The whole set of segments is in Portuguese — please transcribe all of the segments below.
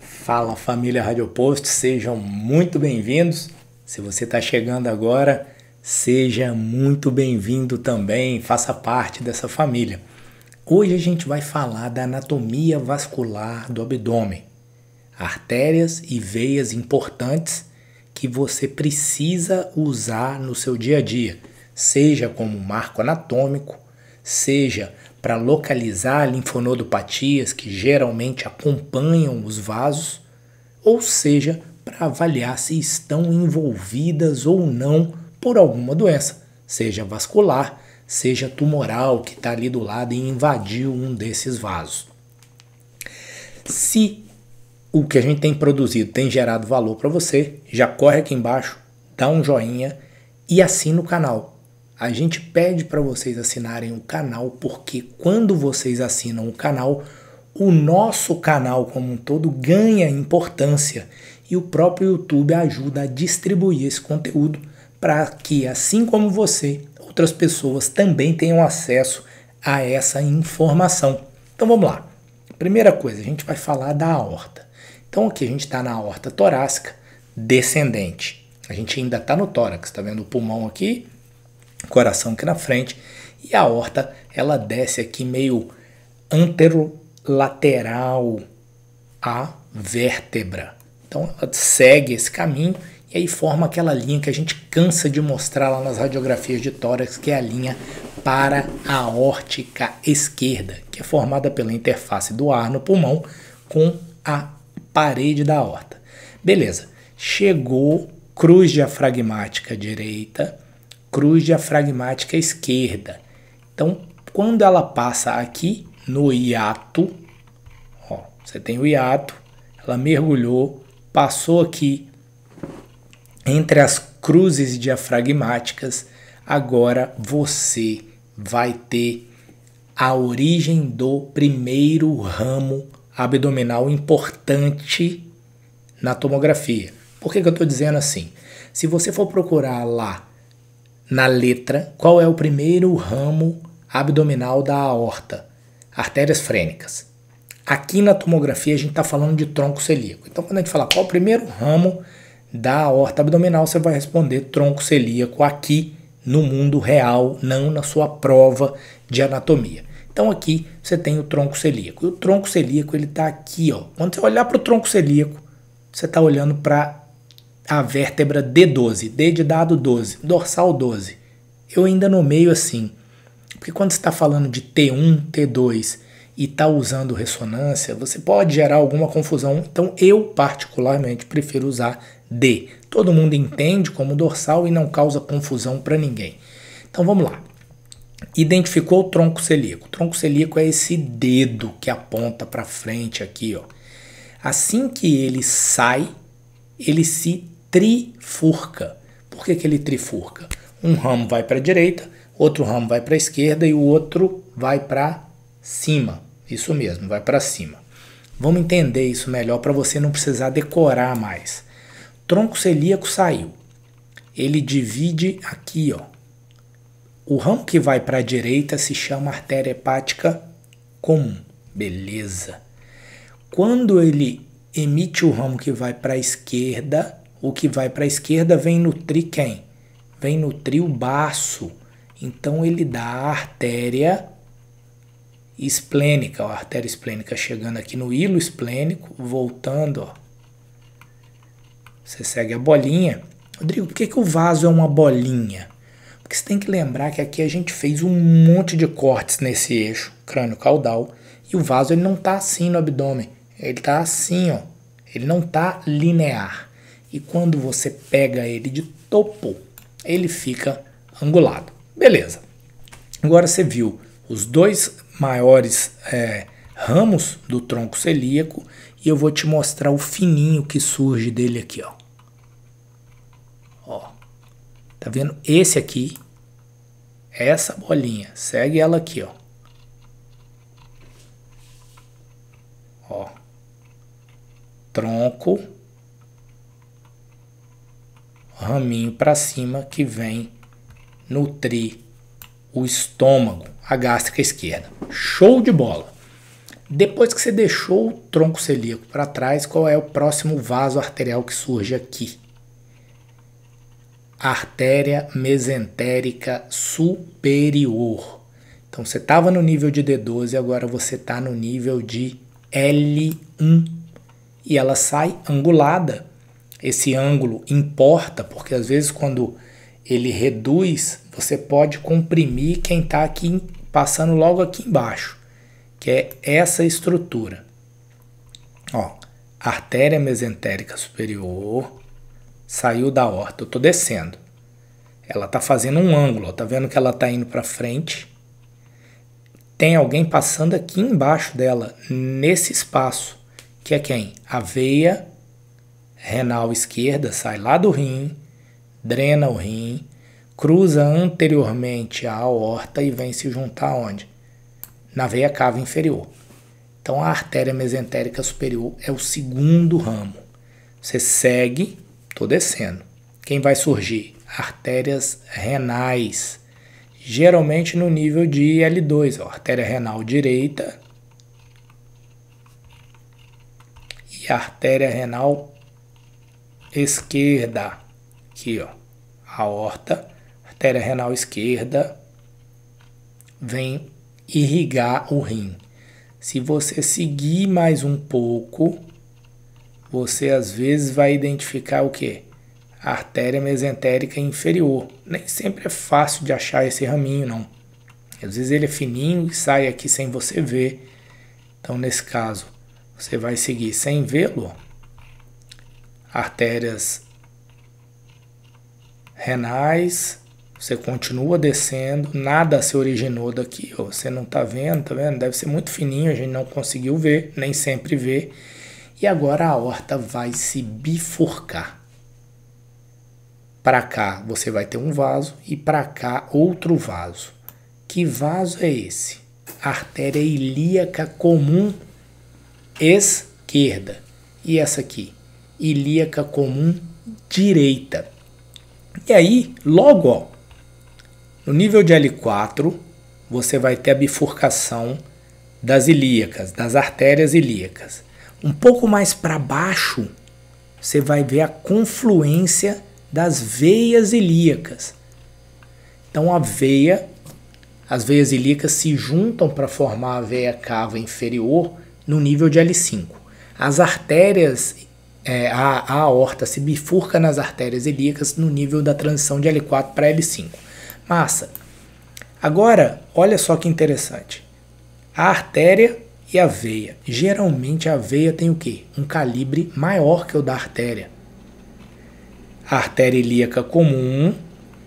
Fala família Rádio Post, sejam muito bem-vindos. Se você está chegando agora, seja muito bem-vindo também, faça parte dessa família. Hoje a gente vai falar da anatomia vascular do abdômen, artérias e veias importantes que você precisa usar no seu dia a dia, seja como marco anatômico, seja para localizar linfonodopatias que geralmente acompanham os vasos, ou seja, para avaliar se estão envolvidas ou não por alguma doença, seja vascular, seja tumoral, que está ali do lado e invadiu um desses vasos. Se o que a gente tem produzido tem gerado valor para você, já corre aqui embaixo, dá um joinha e assina o canal. A gente pede para vocês assinarem o canal porque quando vocês assinam o canal, o nosso canal como um todo ganha importância e o próprio YouTube ajuda a distribuir esse conteúdo para que, assim como você, outras pessoas também tenham acesso a essa informação. Então vamos lá. Primeira coisa, a gente vai falar da aorta. Então aqui a gente está na aorta torácica descendente. A gente ainda está no tórax, está vendo o pulmão aqui, coração aqui na frente e a aorta ela desce aqui meio anterolateral à vértebra. Então ela segue esse caminho e aí forma aquela linha que a gente cansa de mostrar lá nas radiografias de tórax, que é a linha para a aórtica esquerda, que é formada pela interface do ar no pulmão com a parede da aorta. Beleza, chegou cruz diafragmática direita, cruz diafragmática esquerda. Então, quando ela passa aqui no hiato, ó, você tem o hiato, ela mergulhou, passou aqui entre as cruzes diafragmáticas, agora você vai ter a origem do primeiro ramo abdominal importante na tomografia. Por que, que eu estou dizendo assim? Se você for procurar lá na letra qual é o primeiro ramo abdominal da aorta, artérias frênicas. Aqui na tomografia a gente está falando de tronco celíaco. Então, quando a gente fala qual é o primeiro ramo da aorta abdominal, você vai responder tronco celíaco aqui no mundo real, não na sua prova de anatomia. Então aqui você tem o tronco celíaco. E o tronco celíaco ele está aqui, ó. Quando você olhar para o tronco celíaco, você está olhando para a vértebra D12, D de dado 12, dorsal 12. Eu ainda nomeio assim, porque quando você está falando de T1, T2 e está usando ressonância, você pode gerar alguma confusão. Então eu particularmente prefiro usar D. Todo mundo entende como dorsal e não causa confusão para ninguém. Então vamos lá. Identificou o tronco celíaco. O tronco celíaco é esse dedo que aponta para frente aqui, ó. Assim que ele sai, ele se trifurca. Por que, que ele trifurca? Um ramo vai para a direita, outro ramo vai para a esquerda e o outro vai para cima. Isso mesmo, vai para cima. Vamos entender isso melhor para você não precisar decorar mais. Tronco celíaco saiu. Ele divide aqui, ó. O ramo que vai para a direita se chama artéria hepática comum. Beleza. Quando ele emite o ramo que vai para a esquerda, o que vai para a esquerda vem nutrir quem? Vem nutrir o baço. Então ele dá a artéria esplênica, a artéria esplênica chegando aqui no hilo esplênico, voltando, ó. Você segue a bolinha. Rodrigo, por que, que o vaso é uma bolinha? Porque você tem que lembrar que aqui a gente fez um monte de cortes nesse eixo crânio caudal e o vaso ele não está assim no abdômen, ele está assim, ó. Ele não está linear. E quando você pega ele de topo, ele fica angulado. Beleza. Agora você viu os dois maiores é, ramos do tronco celíaco e eu vou te mostrar o fininho que surge dele aqui, ó. Ó. Tá vendo? Esse aqui, essa bolinha, segue ela aqui, ó. Ó. Tronco raminho para cima que vem nutrir o estômago, a gástrica esquerda. Show de bola! Depois que você deixou o tronco celíaco para trás, qual é o próximo vaso arterial que surge aqui? Artéria mesentérica superior. Então você estava no nível de D12 e agora você está no nível de L1 e ela sai angulada. Esse ângulo importa porque às vezes quando ele reduz, você pode comprimir quem está aqui passando logo aqui embaixo, que é essa estrutura. Ó, artéria mesentérica superior saiu da horta, eu estou descendo. Ela está fazendo um ângulo, ó, tá vendo que ela está indo para frente tem alguém passando aqui embaixo dela, nesse espaço, que é quem? A veia renal esquerda sai lá do rim, drena o rim, cruza anteriormente a aorta e vem se juntar onde? Na veia cava inferior. Então a artéria mesentérica superior é o segundo ramo. Você segue, estou descendo. Quem vai surgir? Artérias renais geralmente no nível de L2, ó, artéria renal direita e artéria renal esquerda. Aqui, ó, aorta, artéria renal esquerda vem irrigar o rim. Se você seguir mais um pouco, você às vezes vai identificar o que? artéria mesentérica inferior. Nem sempre é fácil de achar esse raminho, não. Às vezes ele é fininho e sai aqui sem você ver. Então, nesse caso, você vai seguir sem vê-lo. Artérias renais, você continua descendo, nada se originou daqui, ó, você não está vendo, tá vendo? Deve ser muito fininho, a gente não conseguiu ver, nem sempre vê. E agora a aorta vai se bifurcar. Para cá você vai ter um vaso e para cá outro vaso. Que vaso é esse? Artéria ilíaca comum esquerda. E essa aqui? Ilíaca comum direita. E aí, logo, ó, no nível de L4, você vai ter a bifurcação das ilíacas, das artérias ilíacas. Um pouco mais para baixo, você vai ver a confluência das veias ilíacas. Então a veia, as veias ilíacas se juntam para formar a veia cava inferior no nível de L5. As artérias, é, a, a aorta se bifurca nas artérias ilíacas no nível da transição de L4 para L5. Massa. Agora, olha só que interessante. A artéria e a veia. Geralmente a veia tem o quê? Um calibre maior que o da artéria artéria ilíaca comum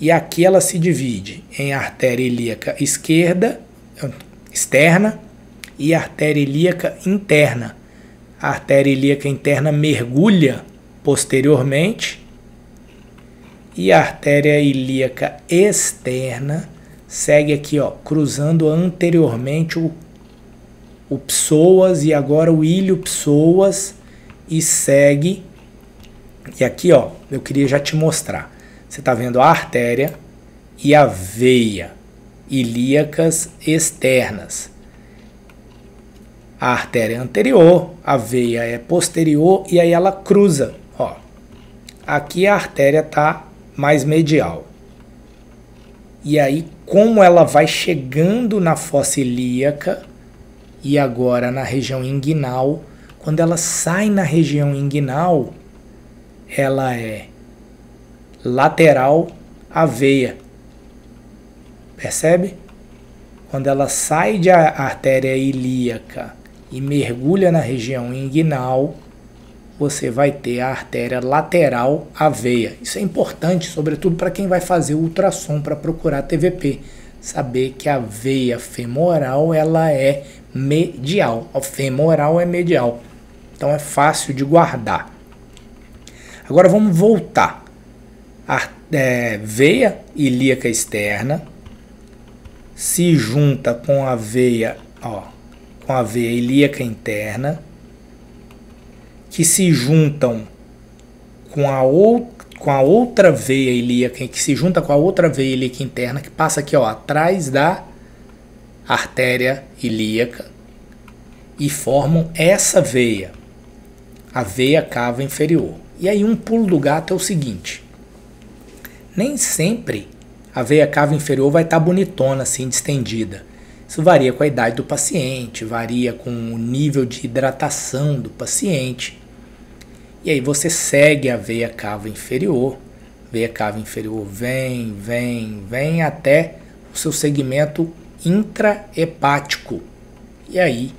e aqui ela se divide em artéria ilíaca esquerda, externa e artéria ilíaca interna. A artéria ilíaca interna mergulha posteriormente e a artéria ilíaca externa segue aqui, ó, cruzando anteriormente o, o psoas e agora o ilho psoas e segue e aqui, ó, eu queria já te mostrar. Você está vendo a artéria e a veia ilíacas externas. A artéria é anterior, a veia é posterior e aí ela cruza. Ó. Aqui a artéria está mais medial. E aí, como ela vai chegando na fossa ilíaca e agora na região inguinal, quando ela sai na região inguinal, ela é lateral à veia. Percebe? Quando ela sai de artéria ilíaca e mergulha na região inguinal, você vai ter a artéria lateral à veia. Isso é importante, sobretudo para quem vai fazer ultrassom para procurar TVP. Saber que a veia femoral ela é medial. A femoral é medial. Então é fácil de guardar. Agora vamos voltar. A é, veia ilíaca externa se junta com a veia, ó, com a veia ilíaca interna, que se juntam com a, ou, com a outra veia ilíaca, que se junta com a outra veia ilíaca interna, que passa aqui ó, atrás da artéria ilíaca. e formam essa veia, a veia cava inferior. E aí um pulo do gato é o seguinte: nem sempre a veia cava inferior vai estar tá bonitona assim, distendida. Isso varia com a idade do paciente, varia com o nível de hidratação do paciente. E aí você segue a veia cava inferior, veia cava inferior vem, vem, vem até o seu segmento intrahepático. E aí,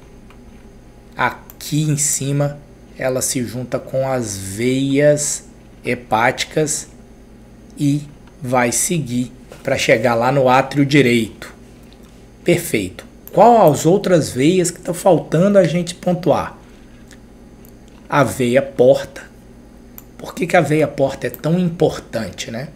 aqui em cima, ela se junta com as veias hepáticas e vai seguir para chegar lá no átrio direito. Perfeito. Qual as outras veias que estão tá faltando a gente pontuar? A veia porta. Por que, que a veia porta é tão importante, né?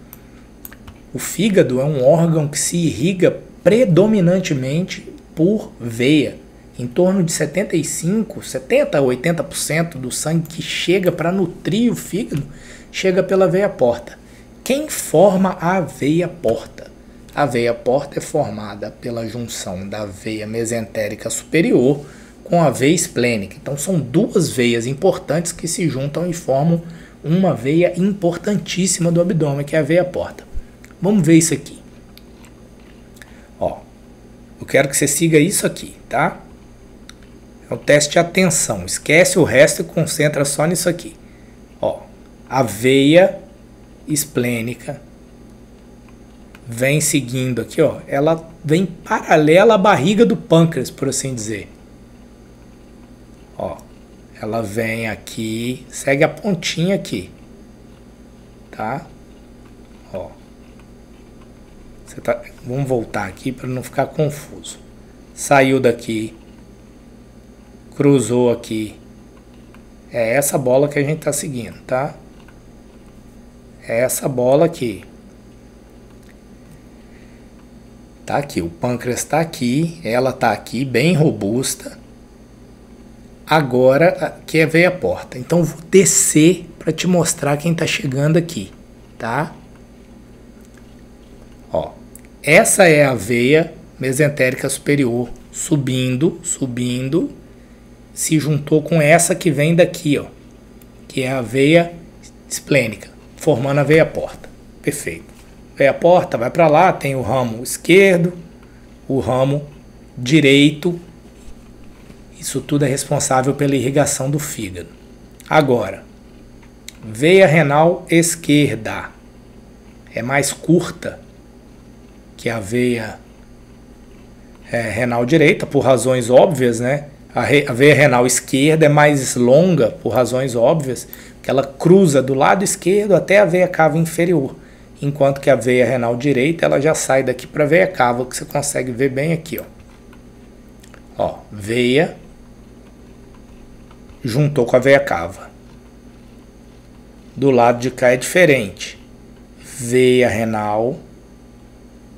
O fígado é um órgão que se irriga predominantemente por veia. Em torno de 75, 70 a 80% do sangue que chega para nutrir o fígado chega pela veia porta. Quem forma a veia porta? A veia porta é formada pela junção da veia mesentérica superior com a veia esplênica. Então são duas veias importantes que se juntam e formam uma veia importantíssima do abdômen, que é a veia porta. Vamos ver isso aqui. Ó, eu quero que você siga isso aqui, tá? É o teste de atenção. Esquece o resto e concentra só nisso aqui. Ó, a veia esplênica vem seguindo aqui, ó, ela vem paralela à barriga do pâncreas, por assim dizer. Ó, ela vem aqui, segue a pontinha aqui, tá? Ó, você tá, vamos voltar aqui para não ficar confuso. Saiu daqui, cruzou aqui. É essa bola que a gente está seguindo, tá? É essa bola aqui. Tá aqui, o pâncreas está aqui, ela está aqui, bem robusta. Agora, que é a porta. Então, vou descer para te mostrar quem está chegando aqui, tá? Ó, essa é a veia mesentérica superior, subindo, subindo, se juntou com essa que vem daqui, ó, que é a veia esplênica, formando a veia porta. Perfeito a porta, vai para lá, tem o ramo esquerdo, o ramo direito. Isso tudo é responsável pela irrigação do fígado. Agora, veia renal esquerda é mais curta que a veia é, renal direita, por razões óbvias, né? A, re, a veia renal esquerda é mais longa, por razões óbvias, que ela cruza do lado esquerdo até a veia cava inferior enquanto que a veia renal direita ela já sai daqui para a veia cava, que você consegue ver bem aqui, ó. Ó, veia juntou com a veia cava. Do lado de cá é diferente. Veia renal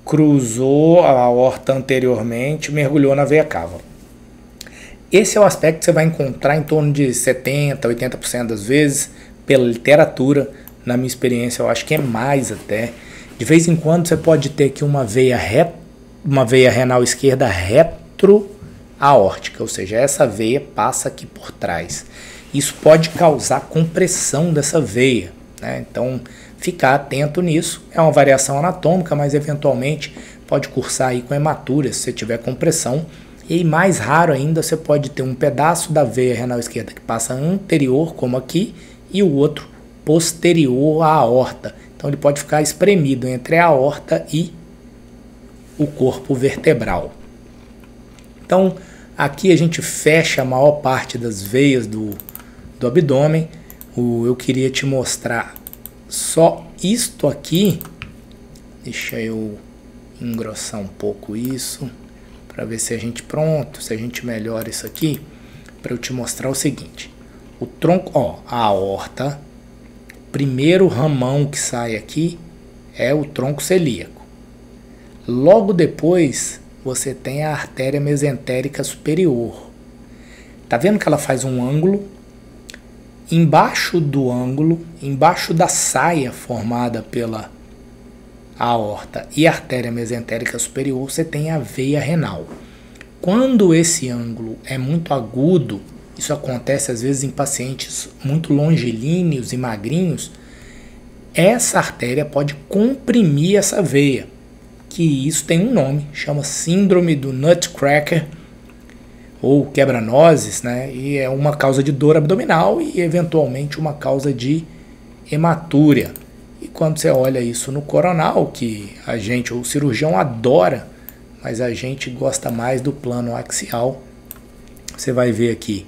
cruzou a aorta anteriormente, mergulhou na veia cava. Esse é o aspecto que você vai encontrar em torno de 70, 80% das vezes pela literatura na minha experiência, eu acho que é mais até. De vez em quando você pode ter aqui uma veia, re, uma veia renal esquerda retroaórtica, ou seja, essa veia passa aqui por trás. Isso pode causar compressão dessa veia. Né? Então, ficar atento nisso. É uma variação anatômica, mas eventualmente pode cursar aí com hematura se você tiver compressão. E mais raro ainda, você pode ter um pedaço da veia renal esquerda que passa anterior, como aqui, e o outro posterior à aorta. Então ele pode ficar espremido entre a aorta e o corpo vertebral. Então aqui a gente fecha a maior parte das veias do, do abdômen. O, eu queria te mostrar só isto aqui. Deixa eu engrossar um pouco isso para ver se a gente pronto, se a gente melhora isso aqui, para eu te mostrar o seguinte. O tronco, ó, a aorta primeiro ramão que sai aqui é o tronco celíaco. Logo depois, você tem a artéria mesentérica superior. Tá vendo que ela faz um ângulo? Embaixo do ângulo, embaixo da saia formada pela aorta e artéria mesentérica superior, você tem a veia renal. quando esse ângulo é muito agudo, isso acontece às vezes em pacientes muito longilíneos e magrinhos, essa artéria pode comprimir essa veia, que isso tem um nome, chama síndrome do nutcracker ou quebra-nozes, né? E é uma causa de dor abdominal e eventualmente uma causa de hematúria. E quando você olha isso no coronal, que a gente, o cirurgião adora, mas a gente gosta mais do plano axial, você vai ver aqui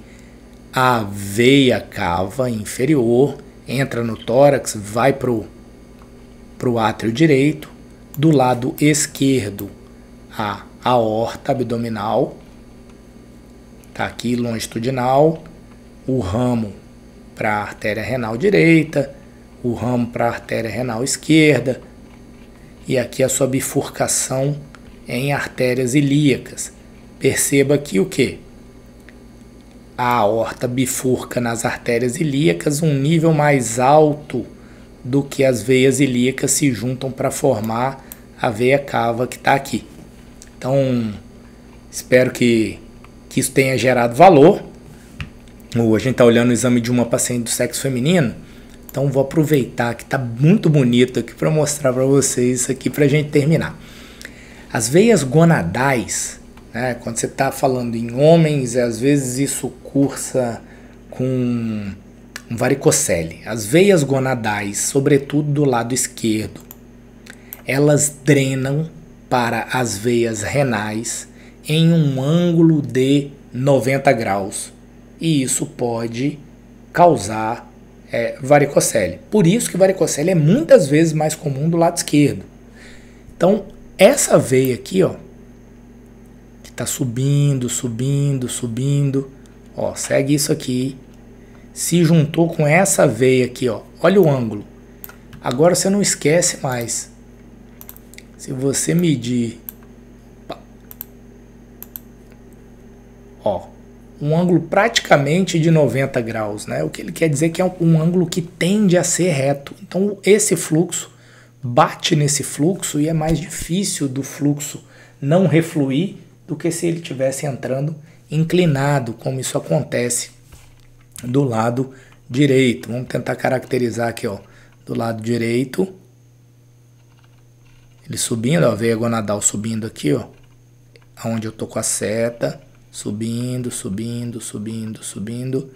a veia cava inferior, entra no tórax, vai para o átrio direito, do lado esquerdo a aorta abdominal, tá aqui longitudinal, o ramo para a artéria renal direita, o ramo para a artéria renal esquerda, e aqui a sua bifurcação em artérias ilíacas. Perceba aqui o que? A aorta bifurca nas artérias ilíacas um nível mais alto do que as veias ilíacas se juntam para formar a veia cava que está aqui. Então, espero que, que isso tenha gerado valor. A gente está olhando o exame de uma paciente do sexo feminino então vou aproveitar que está muito bonito aqui para mostrar para vocês isso aqui para a gente terminar. As veias gonadais, né, quando você está falando em homens, às vezes isso cursa com um varicocele. As veias gonadais, sobretudo do lado esquerdo, elas drenam para as veias renais em um ângulo de 90 graus. E isso pode causar é, varicocele. Por isso que varicocele é muitas vezes mais comum do lado esquerdo. Então, essa veia aqui, ó, está subindo, subindo, subindo, ó, segue isso aqui, se juntou com essa veia aqui, ó, olha o ângulo. Agora você não esquece mais. Se você medir, ó, um ângulo praticamente de 90 graus, né? O que ele quer dizer que é um ângulo que tende a ser reto. Então esse fluxo bate nesse fluxo e é mais difícil do fluxo não refluir do que se ele tivesse entrando inclinado, como isso acontece do lado direito. Vamos tentar caracterizar aqui, ó, do lado direito. Ele subindo, ó, a gonadal subindo aqui, ó, aonde eu tô com a seta subindo, subindo, subindo, subindo.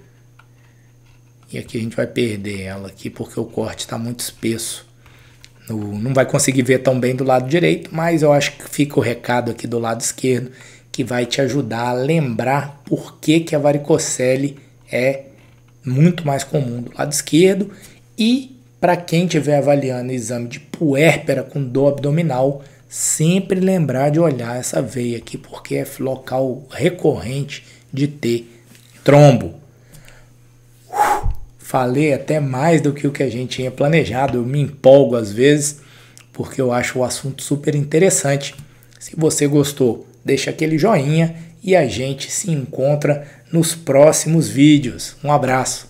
E aqui a gente vai perder ela aqui porque o corte está muito espesso. Não vai conseguir ver tão bem do lado direito, mas eu acho que fica o recado aqui do lado esquerdo que vai te ajudar a lembrar por que, que a varicocele é muito mais comum do lado esquerdo e para quem estiver avaliando o exame de puérpera com dor abdominal, sempre lembrar de olhar essa veia aqui, porque é local recorrente de ter trombo. Falei até mais do que o que a gente tinha planejado, eu me empolgo às vezes, porque eu acho o assunto super interessante. Se você gostou, deixa aquele joinha e a gente se encontra nos próximos vídeos. Um abraço!